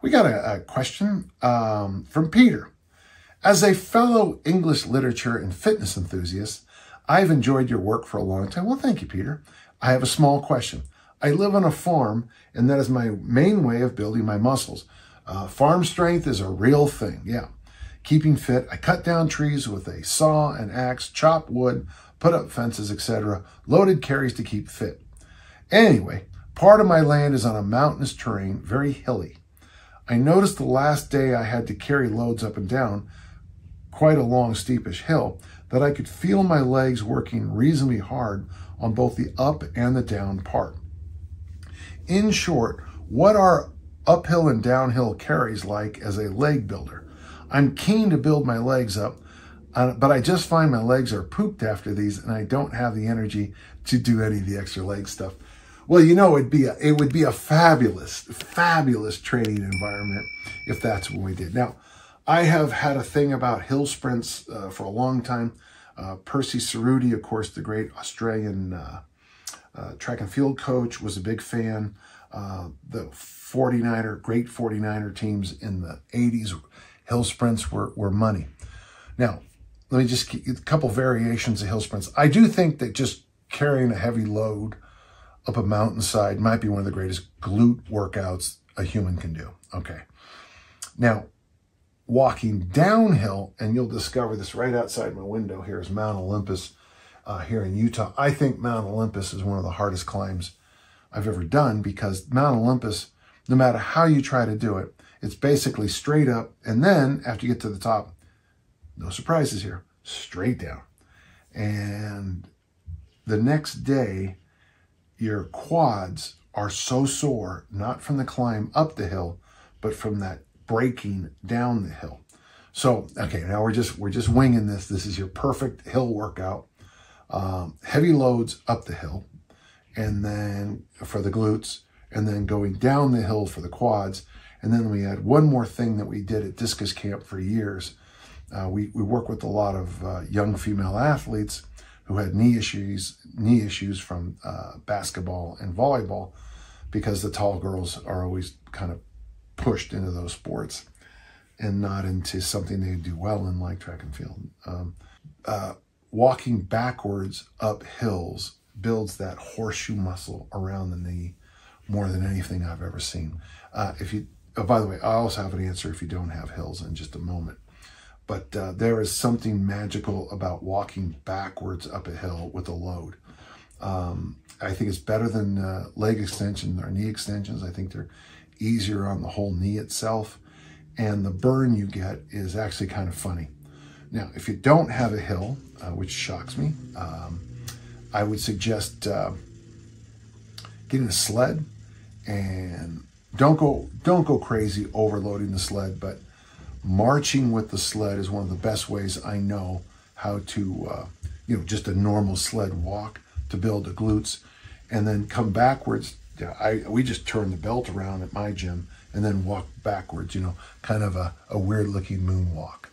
We got a, a question um, from Peter. As a fellow English literature and fitness enthusiast, I've enjoyed your work for a long time. Well, thank you, Peter. I have a small question. I live on a farm, and that is my main way of building my muscles. Uh, farm strength is a real thing, yeah. Keeping fit, I cut down trees with a saw and axe, chop wood, put up fences, etc. Loaded carries to keep fit. Anyway, part of my land is on a mountainous terrain, very hilly. I noticed the last day I had to carry loads up and down quite a long, steepish hill that I could feel my legs working reasonably hard on both the up and the down part. In short, what are uphill and downhill carries like as a leg builder? I'm keen to build my legs up, uh, but I just find my legs are pooped after these and I don't have the energy to do any of the extra leg stuff. Well, you know, it'd be a, it would be a fabulous, fabulous training environment if that's what we did. Now, I have had a thing about hill sprints uh, for a long time. Uh, Percy Cerutty, of course, the great Australian uh, uh track and field coach, was a big fan. Uh, the 49er, great 49er teams in the 80s, hill sprints were, were money. Now, let me just keep a couple variations of hill sprints. I do think that just carrying a heavy load up a mountainside might be one of the greatest glute workouts a human can do. Okay. Now, walking downhill, and you'll discover this right outside my window here is Mount Olympus uh, here in Utah. I think Mount Olympus is one of the hardest climbs I've ever done because Mount Olympus, no matter how you try to do it, it's basically straight up. And then after you get to the top, no surprises here, straight down. And the next day, your quads are so sore, not from the climb up the hill, but from that braking down the hill. So, okay, now we're just we're just winging this. This is your perfect hill workout. Um, heavy loads up the hill, and then for the glutes, and then going down the hill for the quads. And then we had one more thing that we did at Discus Camp for years. Uh, we, we work with a lot of uh, young female athletes who had knee issues, knee issues from uh, basketball and volleyball, because the tall girls are always kind of pushed into those sports and not into something they do well in, like track and field. Um, uh, walking backwards up hills builds that horseshoe muscle around the knee more than anything I've ever seen. Uh, if you, oh, by the way, I also have an answer if you don't have hills in just a moment. But uh, there is something magical about walking backwards up a hill with a load. Um, I think it's better than uh, leg extensions or knee extensions. I think they're easier on the whole knee itself. And the burn you get is actually kind of funny. Now, if you don't have a hill, uh, which shocks me, um, I would suggest uh, getting a sled and don't go don't go crazy overloading the sled, but marching with the sled is one of the best ways I know how to, uh, you know, just a normal sled walk to build the glutes and then come backwards. I, we just turn the belt around at my gym and then walk backwards, you know, kind of a, a weird looking moonwalk.